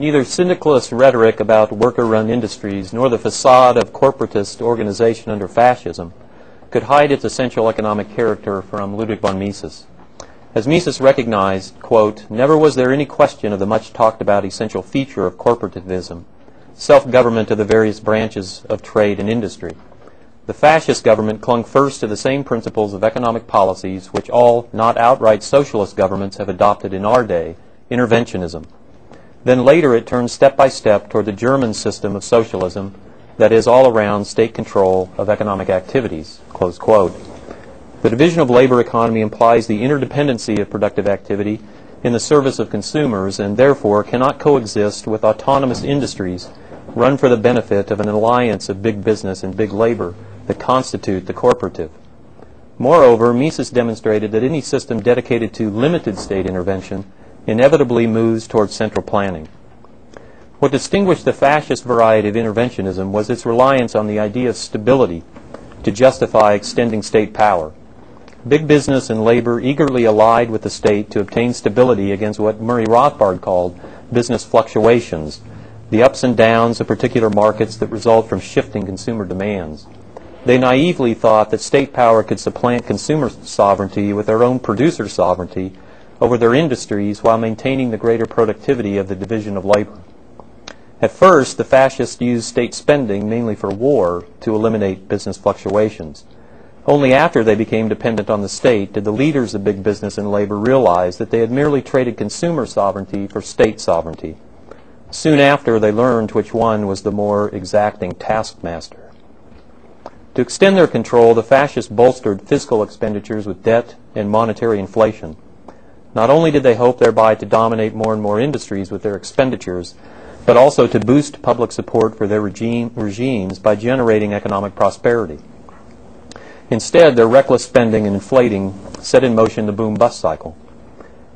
Neither syndicalist rhetoric about worker-run industries nor the facade of corporatist organization under fascism could hide its essential economic character from Ludwig von Mises. As Mises recognized, quote, never was there any question of the much talked about essential feature of corporativism, self-government of the various branches of trade and industry. The fascist government clung first to the same principles of economic policies which all not outright socialist governments have adopted in our day, interventionism. Then later it turns step by step toward the German system of socialism that is all around state control of economic activities. Close quote. The division of labor economy implies the interdependency of productive activity in the service of consumers and therefore cannot coexist with autonomous industries run for the benefit of an alliance of big business and big labor that constitute the corporative. Moreover, Mises demonstrated that any system dedicated to limited state intervention inevitably moves towards central planning. What distinguished the fascist variety of interventionism was its reliance on the idea of stability to justify extending state power. Big business and labor eagerly allied with the state to obtain stability against what Murray Rothbard called business fluctuations, the ups and downs of particular markets that result from shifting consumer demands. They naively thought that state power could supplant consumer sovereignty with their own producer sovereignty over their industries while maintaining the greater productivity of the division of labor. At first, the fascists used state spending mainly for war to eliminate business fluctuations. Only after they became dependent on the state did the leaders of big business and labor realize that they had merely traded consumer sovereignty for state sovereignty. Soon after, they learned which one was the more exacting taskmaster. To extend their control, the fascists bolstered fiscal expenditures with debt and monetary inflation. Not only did they hope thereby to dominate more and more industries with their expenditures, but also to boost public support for their regime, regimes by generating economic prosperity. Instead, their reckless spending and inflating set in motion the boom bust cycle.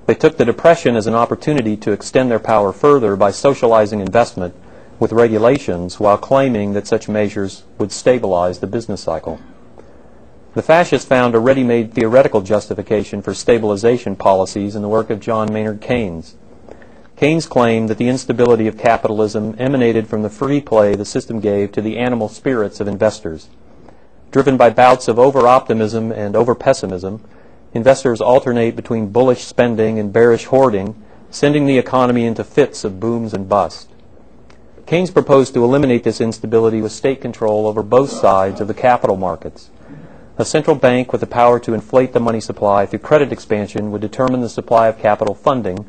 They took the Depression as an opportunity to extend their power further by socializing investment with regulations while claiming that such measures would stabilize the business cycle. The fascists found a ready-made theoretical justification for stabilization policies in the work of John Maynard Keynes. Keynes claimed that the instability of capitalism emanated from the free play the system gave to the animal spirits of investors. Driven by bouts of over-optimism and over-pessimism, investors alternate between bullish spending and bearish hoarding, sending the economy into fits of booms and busts. Keynes proposed to eliminate this instability with state control over both sides of the capital markets. A central bank with the power to inflate the money supply through credit expansion would determine the supply of capital funding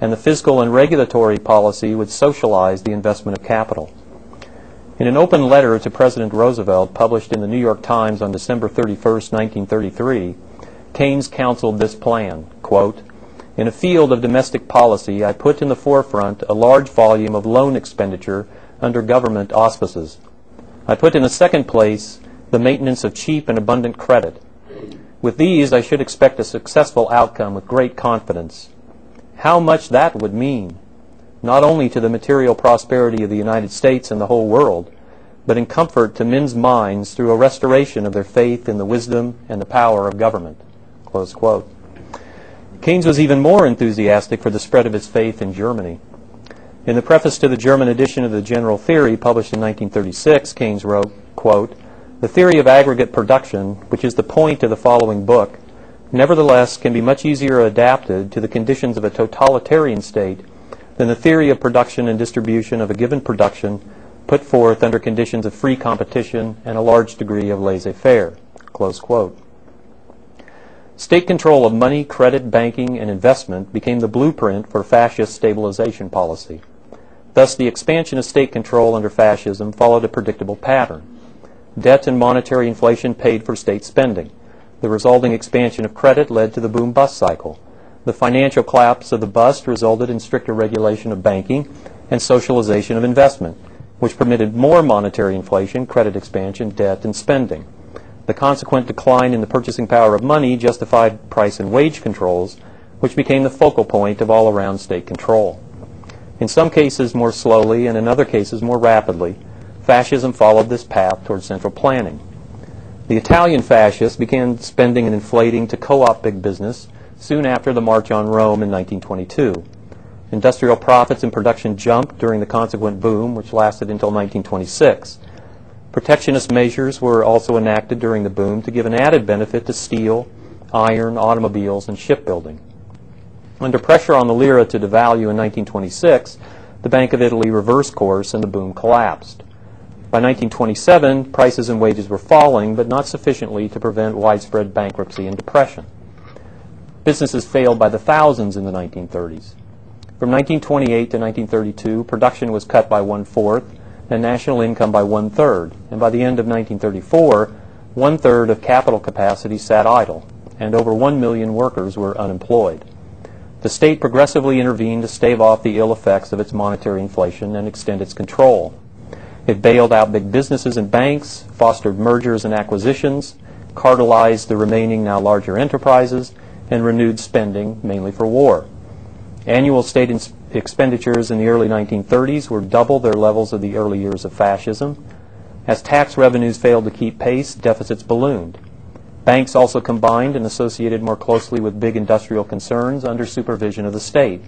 and the fiscal and regulatory policy would socialize the investment of capital. In an open letter to President Roosevelt published in the New York Times on December 31, 1933, Keynes counseled this plan, quote, In a field of domestic policy, I put in the forefront a large volume of loan expenditure under government auspices. I put in the second place the maintenance of cheap and abundant credit. With these, I should expect a successful outcome with great confidence how much that would mean, not only to the material prosperity of the United States and the whole world, but in comfort to men's minds through a restoration of their faith in the wisdom and the power of government. Keynes was even more enthusiastic for the spread of his faith in Germany. In the preface to the German edition of the General Theory, published in 1936, Keynes wrote, quote, The theory of aggregate production, which is the point of the following book, nevertheless can be much easier adapted to the conditions of a totalitarian state than the theory of production and distribution of a given production put forth under conditions of free competition and a large degree of laissez-faire. State control of money, credit, banking, and investment became the blueprint for fascist stabilization policy. Thus, the expansion of state control under fascism followed a predictable pattern. Debt and monetary inflation paid for state spending. The resulting expansion of credit led to the boom bust cycle. The financial collapse of the bust resulted in stricter regulation of banking and socialization of investment, which permitted more monetary inflation, credit expansion, debt, and spending. The consequent decline in the purchasing power of money justified price and wage controls, which became the focal point of all around state control. In some cases more slowly and in other cases more rapidly, fascism followed this path toward central planning. The Italian fascists began spending and inflating to co-opt big business soon after the March on Rome in 1922. Industrial profits and production jumped during the consequent boom, which lasted until 1926. Protectionist measures were also enacted during the boom to give an added benefit to steel, iron, automobiles, and shipbuilding. Under pressure on the lira to devalue in 1926, the Bank of Italy reversed course and the boom collapsed. By 1927, prices and wages were falling, but not sufficiently to prevent widespread bankruptcy and depression. Businesses failed by the thousands in the 1930s. From 1928 to 1932, production was cut by one fourth and national income by one third. And by the end of 1934, one third of capital capacity sat idle, and over one million workers were unemployed. The state progressively intervened to stave off the ill effects of its monetary inflation and extend its control. It bailed out big businesses and banks, fostered mergers and acquisitions, cartelized the remaining now larger enterprises, and renewed spending, mainly for war. Annual state expenditures in the early 1930s were double their levels of the early years of fascism. As tax revenues failed to keep pace, deficits ballooned. Banks also combined and associated more closely with big industrial concerns under supervision of the state.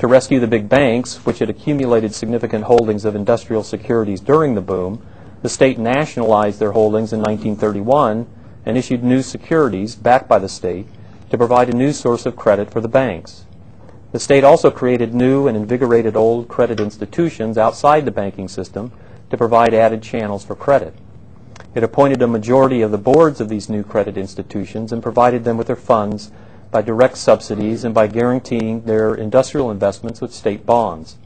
To rescue the big banks, which had accumulated significant holdings of industrial securities during the boom, the state nationalized their holdings in 1931 and issued new securities backed by the state to provide a new source of credit for the banks. The state also created new and invigorated old credit institutions outside the banking system to provide added channels for credit. It appointed a majority of the boards of these new credit institutions and provided them with their funds by direct subsidies and by guaranteeing their industrial investments with state bonds.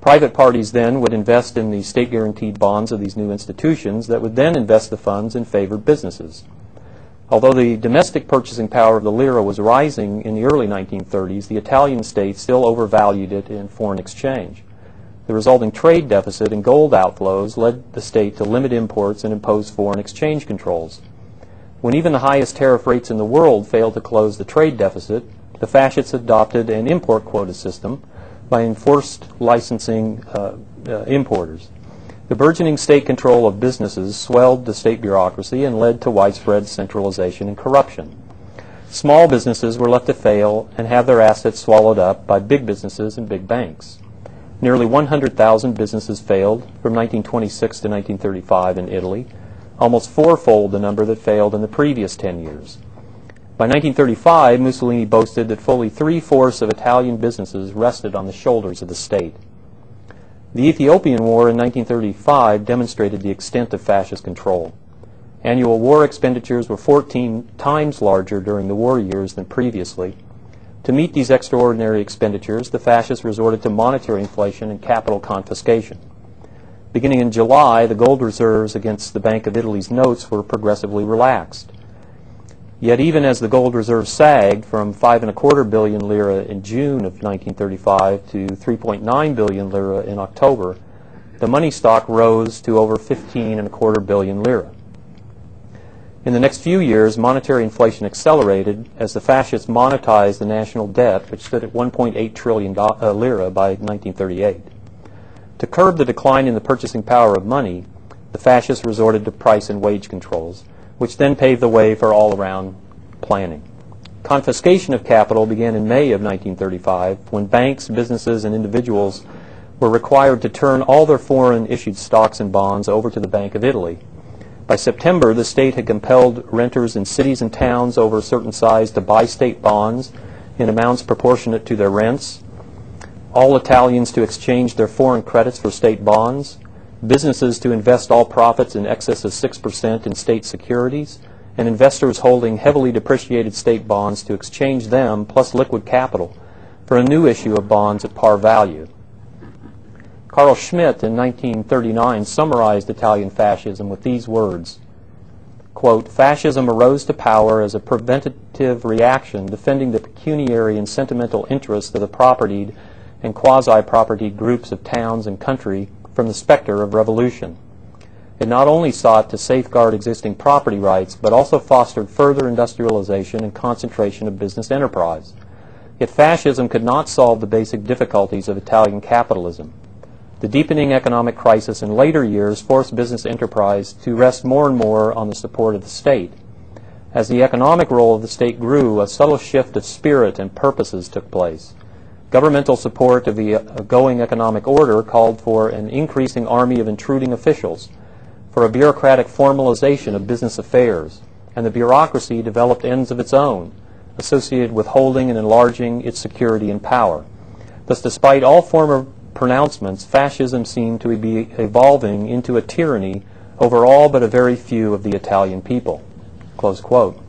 Private parties then would invest in the state guaranteed bonds of these new institutions that would then invest the funds in favored businesses. Although the domestic purchasing power of the lira was rising in the early 1930s, the Italian state still overvalued it in foreign exchange. The resulting trade deficit and gold outflows led the state to limit imports and impose foreign exchange controls. When even the highest tariff rates in the world failed to close the trade deficit, the fascists adopted an import quota system by enforced licensing uh, uh, importers. The burgeoning state control of businesses swelled the state bureaucracy and led to widespread centralization and corruption. Small businesses were left to fail and have their assets swallowed up by big businesses and big banks. Nearly 100,000 businesses failed from 1926 to 1935 in Italy, almost fourfold the number that failed in the previous 10 years. By 1935, Mussolini boasted that fully three fourths of Italian businesses rested on the shoulders of the state. The Ethiopian War in 1935 demonstrated the extent of fascist control. Annual war expenditures were 14 times larger during the war years than previously. To meet these extraordinary expenditures, the fascists resorted to monetary inflation and capital confiscation. Beginning in July, the gold reserves against the Bank of Italy's notes were progressively relaxed. Yet even as the gold reserve sagged from five and a quarter billion lira in June of 1935 to 3.9 billion lira in October, the money stock rose to over 15 and a quarter billion lira. In the next few years, monetary inflation accelerated as the fascists monetized the national debt, which stood at 1.8 trillion uh, lira by 1938. To curb the decline in the purchasing power of money, the fascists resorted to price and wage controls which then paved the way for all around planning. Confiscation of capital began in May of 1935 when banks, businesses, and individuals were required to turn all their foreign issued stocks and bonds over to the Bank of Italy. By September, the state had compelled renters in cities and towns over a certain size to buy state bonds in amounts proportionate to their rents, all Italians to exchange their foreign credits for state bonds, businesses to invest all profits in excess of 6% in state securities, and investors holding heavily depreciated state bonds to exchange them plus liquid capital for a new issue of bonds at par value. Carl Schmidt in 1939 summarized Italian fascism with these words quote, Fascism arose to power as a preventative reaction defending the pecuniary and sentimental interests of the propertied and quasi propertied groups of towns and country from the specter of revolution. It not only sought to safeguard existing property rights, but also fostered further industrialization and concentration of business enterprise. Yet fascism could not solve the basic difficulties of Italian capitalism. The deepening economic crisis in later years forced business enterprise to rest more and more on the support of the state. As the economic role of the state grew, a subtle shift of spirit and purposes took place. Governmental support of the uh, going economic order called for an increasing army of intruding officials, for a bureaucratic formalization of business affairs, and the bureaucracy developed ends of its own, associated with holding and enlarging its security and power. Thus, despite all former pronouncements, fascism seemed to be evolving into a tyranny over all but a very few of the Italian people. Close quote.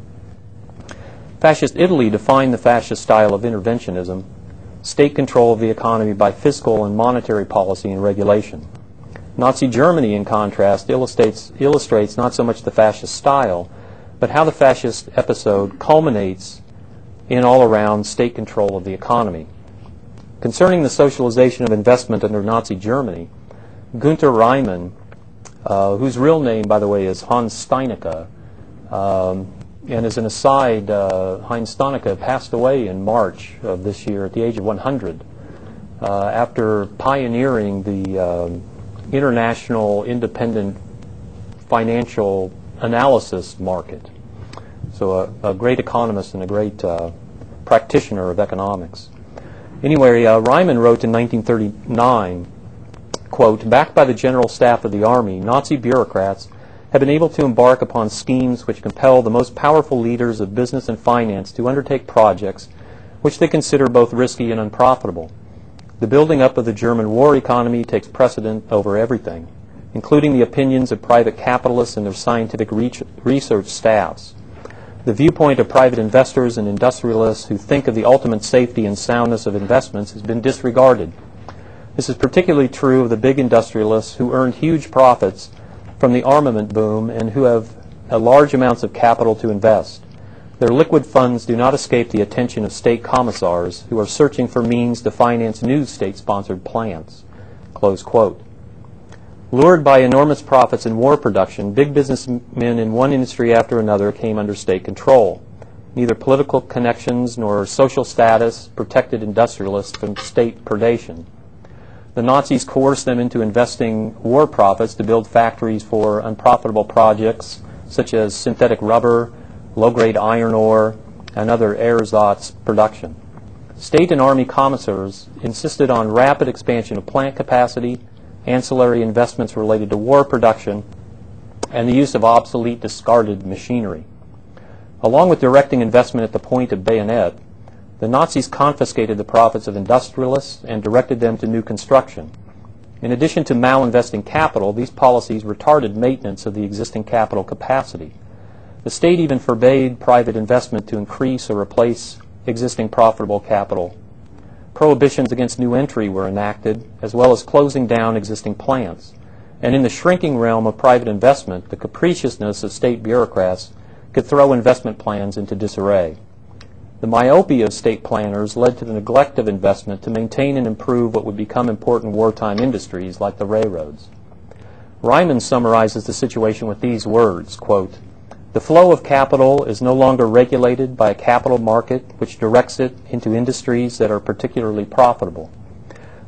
Fascist Italy defined the fascist style of interventionism state control of the economy by fiscal and monetary policy and regulation. Nazi Germany, in contrast, illustrates, illustrates not so much the fascist style, but how the fascist episode culminates in all around state control of the economy. Concerning the socialization of investment under Nazi Germany, Gunter Reimann, uh, whose real name, by the way, is Hans Steinicke, um, and as an aside, uh, Heinz Steinicke passed away in March of this year at the age of 100 uh, after pioneering the um, international independent financial analysis market. So a, a great economist and a great uh, practitioner of economics. Anyway, uh, Reimann wrote in 1939, quote, backed by the general staff of the army, Nazi bureaucrats have been able to embark upon schemes which compel the most powerful leaders of business and finance to undertake projects which they consider both risky and unprofitable. The building up of the German war economy takes precedent over everything, including the opinions of private capitalists and their scientific research staffs. The viewpoint of private investors and industrialists who think of the ultimate safety and soundness of investments has been disregarded. This is particularly true of the big industrialists who earned huge profits from the armament boom and who have large amounts of capital to invest. Their liquid funds do not escape the attention of state commissars who are searching for means to finance new state-sponsored plants. Close quote. Lured by enormous profits in war production, big businessmen in one industry after another came under state control. Neither political connections nor social status protected industrialists from state predation. The Nazis coerced them into investing war profits to build factories for unprofitable projects such as synthetic rubber, low-grade iron ore, and other ersatz production. State and Army commissars insisted on rapid expansion of plant capacity, ancillary investments related to war production, and the use of obsolete discarded machinery. Along with directing investment at the point of bayonet, the Nazis confiscated the profits of industrialists and directed them to new construction. In addition to malinvesting capital, these policies retarded maintenance of the existing capital capacity. The state even forbade private investment to increase or replace existing profitable capital. Prohibitions against new entry were enacted, as well as closing down existing plants. And in the shrinking realm of private investment, the capriciousness of state bureaucrats could throw investment plans into disarray. The myopia of state planners led to the neglect of investment to maintain and improve what would become important wartime industries like the railroads. Reimann summarizes the situation with these words, quote, the flow of capital is no longer regulated by a capital market which directs it into industries that are particularly profitable.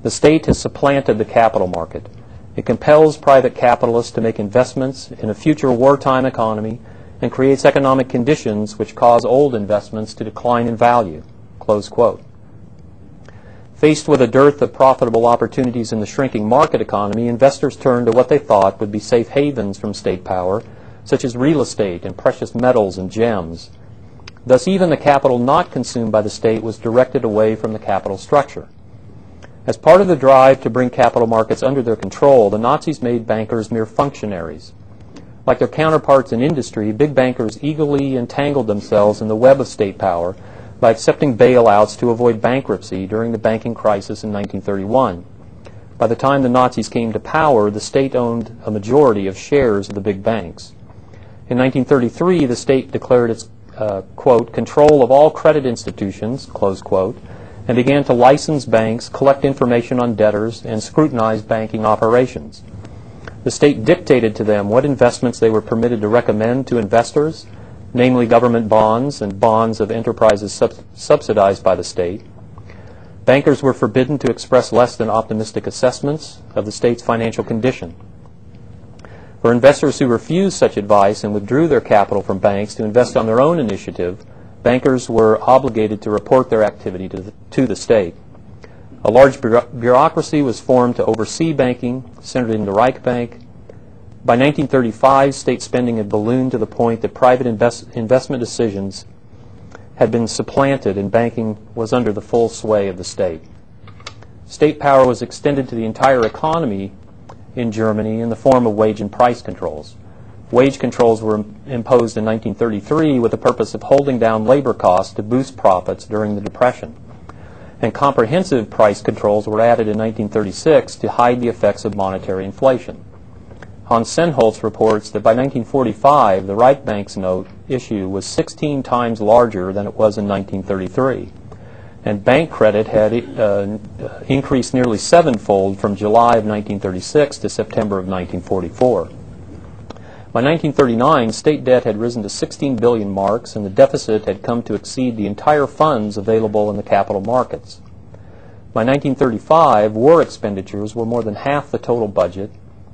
The state has supplanted the capital market. It compels private capitalists to make investments in a future wartime economy and creates economic conditions which cause old investments to decline in value. Close quote. Faced with a dearth of profitable opportunities in the shrinking market economy, investors turned to what they thought would be safe havens from state power, such as real estate and precious metals and gems. Thus, even the capital not consumed by the state was directed away from the capital structure. As part of the drive to bring capital markets under their control, the Nazis made bankers mere functionaries. Like their counterparts in industry, big bankers eagerly entangled themselves in the web of state power by accepting bailouts to avoid bankruptcy during the banking crisis in 1931. By the time the Nazis came to power, the state owned a majority of shares of the big banks. In 1933, the state declared its, uh, quote, control of all credit institutions, close quote, and began to license banks, collect information on debtors, and scrutinize banking operations. The state dictated to them what investments they were permitted to recommend to investors, namely government bonds and bonds of enterprises sub subsidized by the state. Bankers were forbidden to express less than optimistic assessments of the state's financial condition. For investors who refused such advice and withdrew their capital from banks to invest on their own initiative, bankers were obligated to report their activity to the, to the state. A large bureaucracy was formed to oversee banking, centered in the Reich Bank. By 1935, state spending had ballooned to the point that private invest- investment decisions had been supplanted and banking was under the full sway of the state. State power was extended to the entire economy in Germany in the form of wage and price controls. Wage controls were imposed in 1933 with the purpose of holding down labor costs to boost profits during the Depression. And comprehensive price controls were added in 1936 to hide the effects of monetary inflation. Hans Sennholz reports that by 1945, the Reich Bank's note issue was 16 times larger than it was in 1933. And bank credit had uh, increased nearly sevenfold from July of 1936 to September of 1944. By 1939, state debt had risen to 16 billion marks, and the deficit had come to exceed the entire funds available in the capital markets. By 1935, war expenditures were more than half the total budget,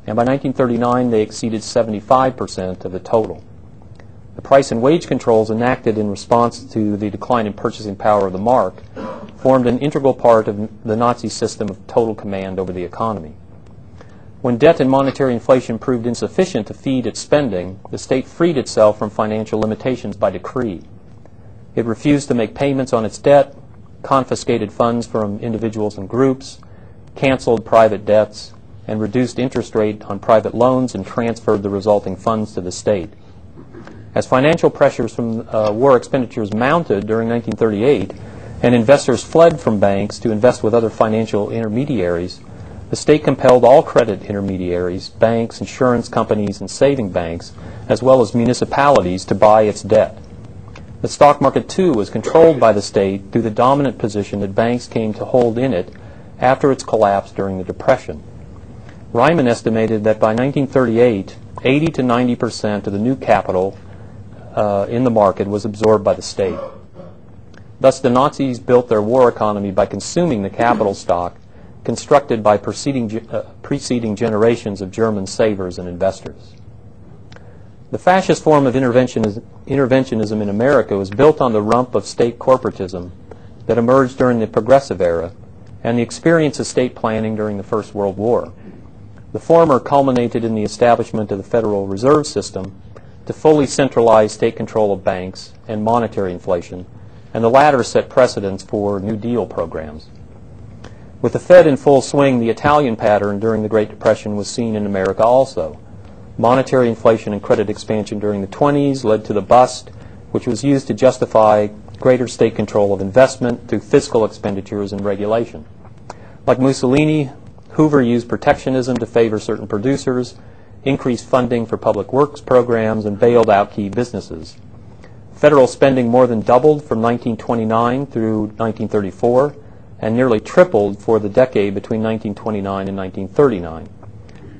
and by 1939 they exceeded 75% of the total. The price and wage controls enacted in response to the decline in purchasing power of the mark formed an integral part of the Nazi system of total command over the economy. When debt and monetary inflation proved insufficient to feed its spending, the state freed itself from financial limitations by decree. It refused to make payments on its debt, confiscated funds from individuals and groups, canceled private debts, and reduced interest rate on private loans and transferred the resulting funds to the state. As financial pressures from uh, war expenditures mounted during 1938 and investors fled from banks to invest with other financial intermediaries, the state compelled all credit intermediaries, banks, insurance companies, and saving banks, as well as municipalities, to buy its debt. The stock market, too, was controlled by the state through the dominant position that banks came to hold in it after its collapse during the Depression. Reimann estimated that by 1938, 80 to 90 percent of the new capital uh, in the market was absorbed by the state. Thus, the Nazis built their war economy by consuming the capital stock constructed by preceding, uh, preceding generations of German savers and investors. The fascist form of interventionism, interventionism in America was built on the rump of state corporatism that emerged during the Progressive Era and the experience of state planning during the First World War. The former culminated in the establishment of the Federal Reserve System to fully centralize state control of banks and monetary inflation, and the latter set precedents for New Deal programs. With the Fed in full swing, the Italian pattern during the Great Depression was seen in America also. Monetary inflation and credit expansion during the 20s led to the bust, which was used to justify greater state control of investment through fiscal expenditures and regulation. Like Mussolini, Hoover used protectionism to favor certain producers increased funding for public works programs, and bailed out key businesses. Federal spending more than doubled from 1929 through 1934 and nearly tripled for the decade between 1929 and 1939.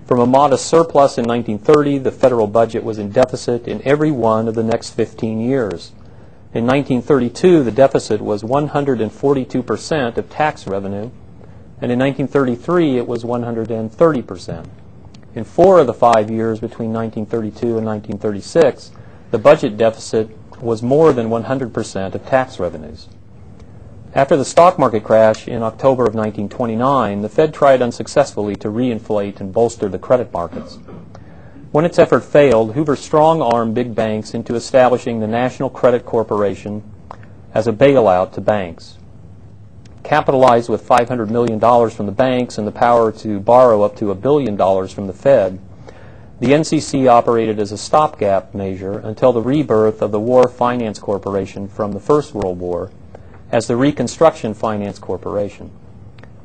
From a modest surplus in 1930, the federal budget was in deficit in every one of the next 15 years. In 1932, the deficit was 142% of tax revenue, and in 1933, it was 130%. In four of the five years between 1932 and 1936, the budget deficit was more than 100% of tax revenues. After the stock market crash in October of 1929, the Fed tried unsuccessfully to reinflate and bolster the credit markets. When its effort failed, Hoover strong armed big banks into establishing the National Credit Corporation as a bailout to banks capitalized with $500 million from the banks and the power to borrow up to a billion dollars from the Fed, the NCC operated as a stopgap measure until the rebirth of the War Finance Corporation from the First World War as the Reconstruction Finance Corporation.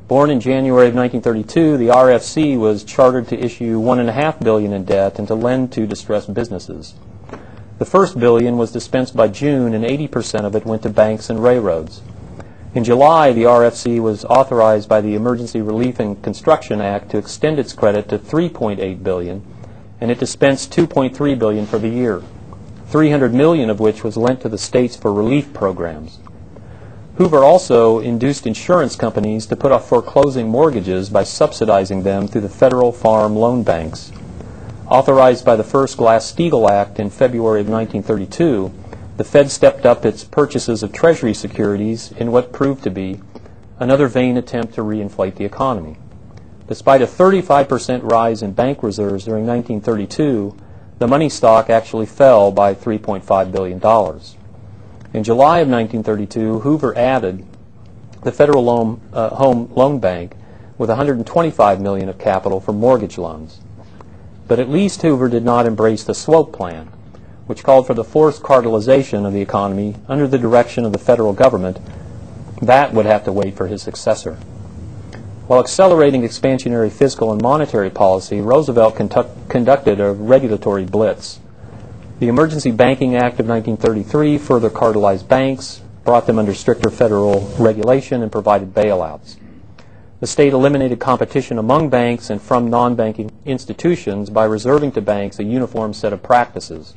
Born in January of 1932, the RFC was chartered to issue 1.5 billion in debt and to lend to distressed businesses. The first billion was dispensed by June, and 80% of it went to banks and railroads. In July, the RFC was authorized by the Emergency Relief and Construction Act to extend its credit to 3.8 billion, and it dispensed 2.3 billion for the year, 300 million of which was lent to the states for relief programs. Hoover also induced insurance companies to put off foreclosing mortgages by subsidizing them through the federal farm loan banks. Authorized by the first Glass-Steagall Act in February of 1932, the Fed stepped up its purchases of Treasury securities in what proved to be another vain attempt to reinflate the economy. Despite a 35% rise in bank reserves during 1932, the money stock actually fell by $3.5 billion. In July of 1932, Hoover added the Federal Loan, uh, Home Loan Bank with 125 million of capital for mortgage loans. But at least Hoover did not embrace the Swope Plan, which called for the forced cartelization of the economy under the direction of the federal government. That would have to wait for his successor. While accelerating expansionary fiscal and monetary policy, Roosevelt conducted a regulatory blitz. The Emergency Banking Act of 1933 further cartelized banks, brought them under stricter federal regulation, and provided bailouts. The state eliminated competition among banks and from non-banking institutions by reserving to banks a uniform set of practices.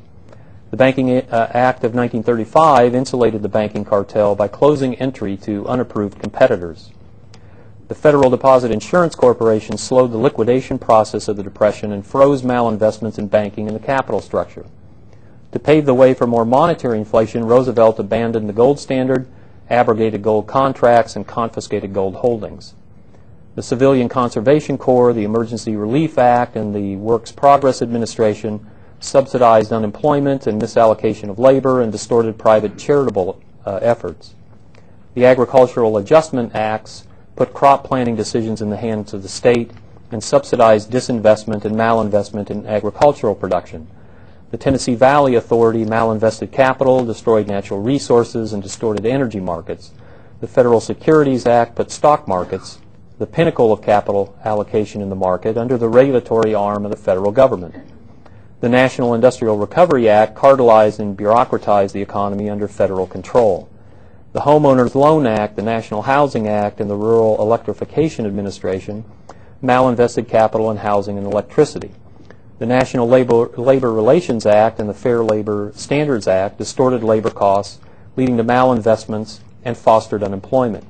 The Banking uh, Act of 1935 insulated the banking cartel by closing entry to unapproved competitors. The Federal Deposit Insurance Corporation slowed the liquidation process of the Depression and froze malinvestments in banking and the capital structure. To pave the way for more monetary inflation, Roosevelt abandoned the gold standard, abrogated gold contracts, and confiscated gold holdings. The Civilian Conservation Corps, the Emergency Relief Act, and the Works Progress Administration subsidized unemployment and misallocation of labor and distorted private charitable uh, efforts. The Agricultural Adjustment Acts put crop planting decisions in the hands of the state and subsidized disinvestment and malinvestment in agricultural production. The Tennessee Valley Authority malinvested capital, destroyed natural resources, and distorted energy markets. The Federal Securities Act put stock markets the pinnacle of capital allocation in the market under the regulatory arm of the federal government. The National Industrial Recovery Act cartelized and bureaucratized the economy under federal control. The Homeowners Loan Act, the National Housing Act, and the Rural Electrification Administration malinvested capital in housing and electricity. The National Labor, Labor Relations Act and the Fair Labor Standards Act distorted labor costs, leading to malinvestments and fostered unemployment.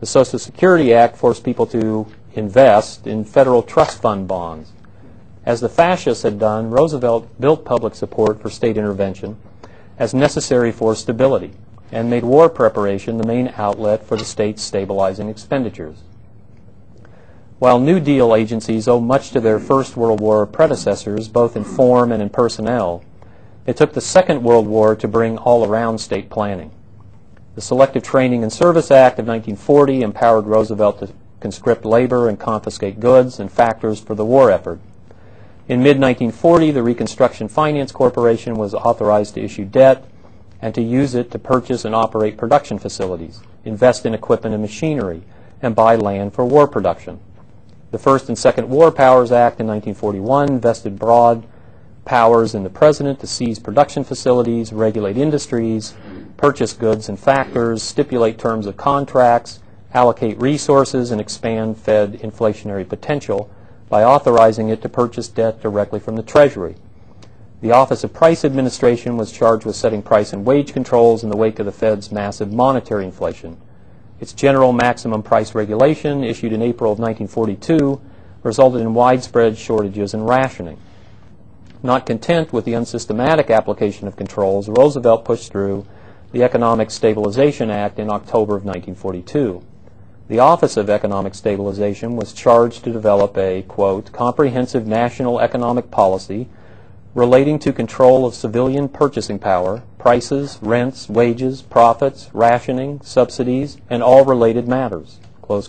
The Social Security Act forced people to invest in federal trust fund bonds. As the fascists had done, Roosevelt built public support for state intervention as necessary for stability and made war preparation the main outlet for the state's stabilizing expenditures. While New Deal agencies owe much to their First World War predecessors, both in form and in personnel, it took the Second World War to bring all around state planning. The Selective Training and Service Act of 1940 empowered Roosevelt to conscript labor and confiscate goods and factors for the war effort. In mid-1940, the Reconstruction Finance Corporation was authorized to issue debt and to use it to purchase and operate production facilities, invest in equipment and machinery, and buy land for war production. The First and Second War Powers Act in 1941 vested broad powers in the President to seize production facilities, regulate industries, purchase goods and factors, stipulate terms of contracts, allocate resources, and expand Fed inflationary potential by authorizing it to purchase debt directly from the Treasury. The Office of Price Administration was charged with setting price and wage controls in the wake of the Fed's massive monetary inflation. Its general maximum price regulation, issued in April of 1942, resulted in widespread shortages and rationing. Not content with the unsystematic application of controls, Roosevelt pushed through the Economic Stabilization Act in October of 1942. The Office of Economic Stabilization was charged to develop a, quote, comprehensive national economic policy relating to control of civilian purchasing power, prices, rents, wages, profits, rationing, subsidies, and all related matters. From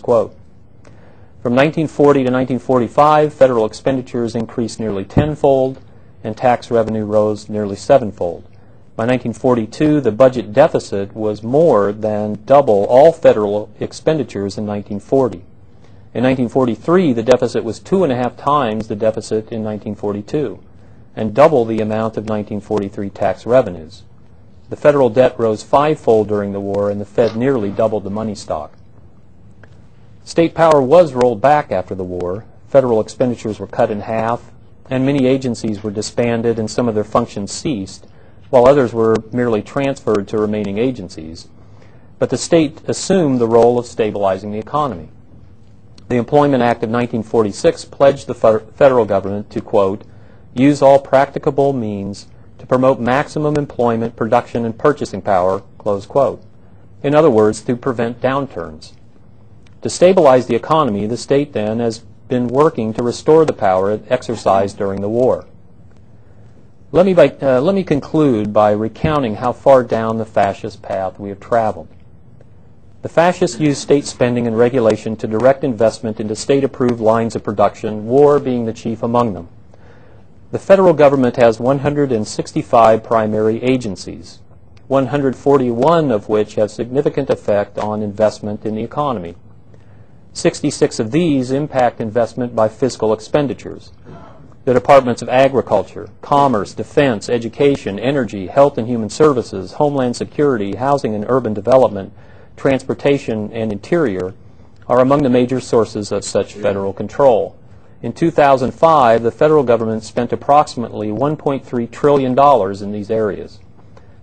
1940 to 1945, federal expenditures increased nearly tenfold, and tax revenue rose nearly sevenfold. By 1942, the budget deficit was more than double all federal expenditures in 1940. In 1943, the deficit was two and a half times the deficit in 1942 and double the amount of 1943 tax revenues. The federal debt rose fivefold during the war, and the Fed nearly doubled the money stock. State power was rolled back after the war. Federal expenditures were cut in half, and many agencies were disbanded and some of their functions ceased while others were merely transferred to remaining agencies. But the state assumed the role of stabilizing the economy. The Employment Act of 1946 pledged the federal government to, quote, use all practicable means to promote maximum employment, production, and purchasing power, close quote. In other words, to prevent downturns. To stabilize the economy, the state then has been working to restore the power it exercised during the war. Let me, by, uh, let me conclude by recounting how far down the fascist path we have traveled. The fascists used state spending and regulation to direct investment into state approved lines of production, war being the chief among them. The federal government has 165 primary agencies, 141 of which have significant effect on investment in the economy. 66 of these impact investment by fiscal expenditures. The Departments of Agriculture, Commerce, Defense, Education, Energy, Health and Human Services, Homeland Security, Housing and Urban Development, Transportation, and Interior are among the major sources of such federal control. In 2005, the federal government spent approximately $1.3 trillion in these areas.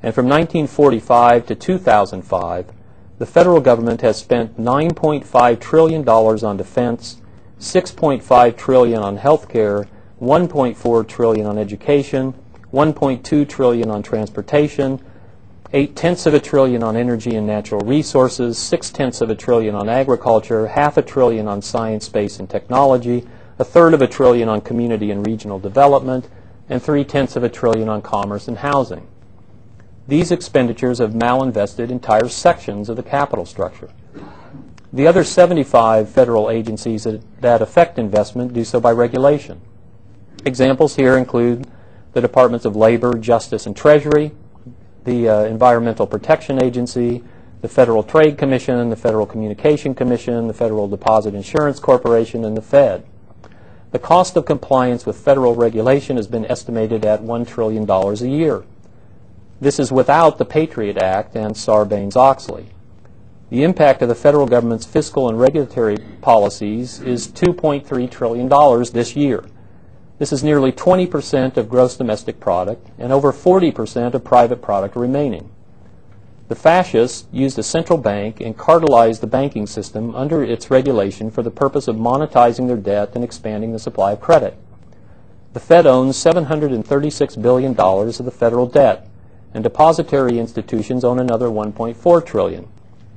And from 1945 to 2005, the federal government has spent $9.5 trillion on defense, 6.5 trillion on health care, 1.4 trillion on education, 1.2 trillion on transportation, eight tenths of a trillion on energy and natural resources, six tenths of a trillion on agriculture, half a trillion on science, space, and technology, a third of a trillion on community and regional development, and three tenths of a trillion on commerce and housing. These expenditures have malinvested entire sections of the capital structure. The other 75 federal agencies that, that affect investment do so by regulation. Examples here include the Departments of Labor, Justice, and Treasury, the uh, Environmental Protection Agency, the Federal Trade Commission, the Federal Communication Commission, the Federal Deposit Insurance Corporation, and the Fed. The cost of compliance with federal regulation has been estimated at $1 trillion a year. This is without the Patriot Act and Sarbanes-Oxley. The impact of the federal government's fiscal and regulatory policies is $2.3 trillion this year. This is nearly 20% of gross domestic product and over 40% of private product remaining. The fascists used a central bank and cartelized the banking system under its regulation for the purpose of monetizing their debt and expanding the supply of credit. The Fed owns $736 billion of the federal debt, and depository institutions own another 1.4 trillion.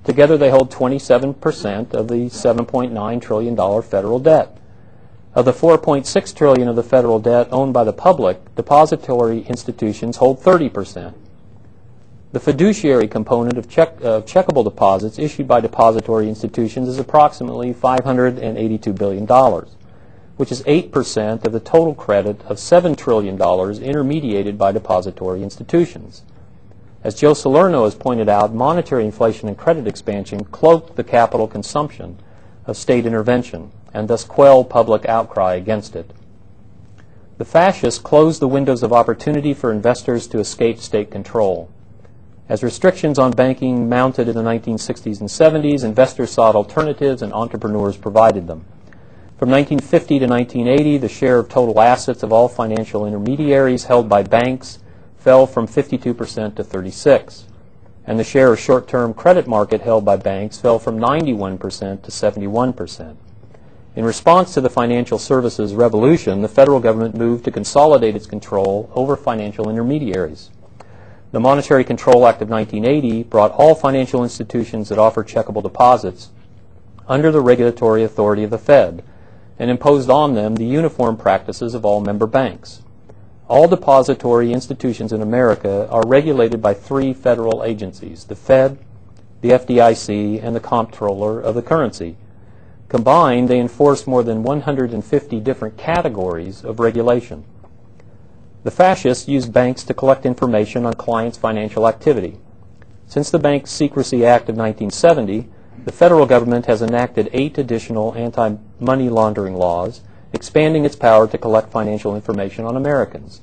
Together they hold 27% of the 7.9 trillion dollar federal debt. Of the 4.6 trillion of the federal debt owned by the public, depository institutions hold 30%. The fiduciary component of, check, of checkable deposits issued by depository institutions is approximately $582 billion, which is 8% of the total credit of $7 trillion intermediated by depository institutions. As Joe Salerno has pointed out, monetary inflation and credit expansion cloak the capital consumption of state intervention and thus quell public outcry against it. The fascists closed the windows of opportunity for investors to escape state control. As restrictions on banking mounted in the 1960s and 70s, investors sought alternatives and entrepreneurs provided them. From 1950 to 1980, the share of total assets of all financial intermediaries held by banks fell from 52% to 36, and the share of short-term credit market held by banks fell from 91% to 71%. In response to the financial services revolution, the federal government moved to consolidate its control over financial intermediaries. The Monetary Control Act of 1980 brought all financial institutions that offer checkable deposits under the regulatory authority of the Fed and imposed on them the uniform practices of all member banks. All depository institutions in America are regulated by three federal agencies the Fed, the FDIC, and the Comptroller of the Currency. Combined, they enforce more than 150 different categories of regulation. The fascists used banks to collect information on clients' financial activity. Since the Bank Secrecy Act of 1970, the federal government has enacted eight additional anti money laundering laws expanding its power to collect financial information on Americans.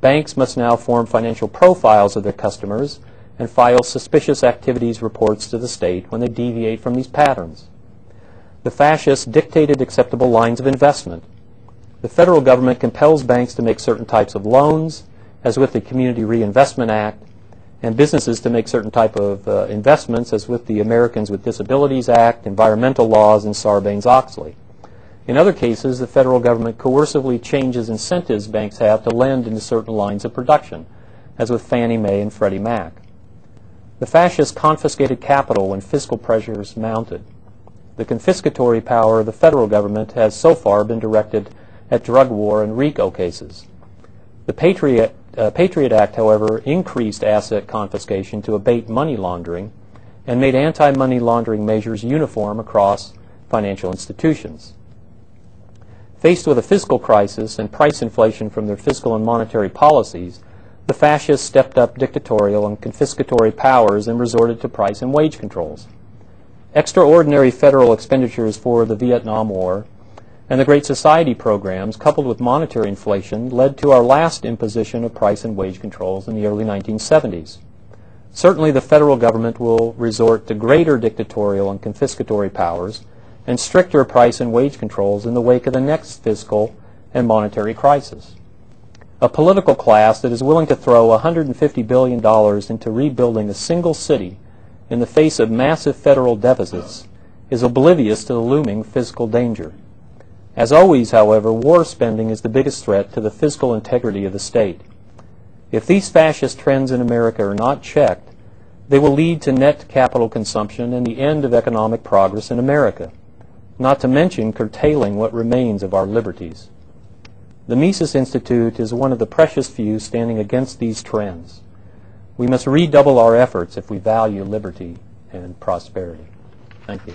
Banks must now form financial profiles of their customers and file suspicious activities reports to the state when they deviate from these patterns. The fascists dictated acceptable lines of investment. The federal government compels banks to make certain types of loans, as with the Community Reinvestment Act, and businesses to make certain type of uh, investments, as with the Americans with Disabilities Act, environmental laws, and Sarbanes-Oxley. In other cases, the federal government coercively changes incentives banks have to lend into certain lines of production, as with Fannie Mae and Freddie Mac. The fascists confiscated capital when fiscal pressures mounted. The confiscatory power of the federal government has so far been directed at drug war and RICO cases. The Patriot, uh, Patriot Act, however, increased asset confiscation to abate money laundering and made anti-money laundering measures uniform across financial institutions. Faced with a fiscal crisis and price inflation from their fiscal and monetary policies, the fascists stepped up dictatorial and confiscatory powers and resorted to price and wage controls. Extraordinary federal expenditures for the Vietnam War and the Great Society programs, coupled with monetary inflation, led to our last imposition of price and wage controls in the early 1970s. Certainly the federal government will resort to greater dictatorial and confiscatory powers and stricter price and wage controls in the wake of the next fiscal and monetary crisis. A political class that is willing to throw $150 billion into rebuilding a single city in the face of massive federal deficits is oblivious to the looming fiscal danger. As always, however, war spending is the biggest threat to the fiscal integrity of the state. If these fascist trends in America are not checked, they will lead to net capital consumption and the end of economic progress in America, not to mention curtailing what remains of our liberties. The Mises Institute is one of the precious few standing against these trends. We must redouble our efforts if we value liberty and prosperity. Thank you.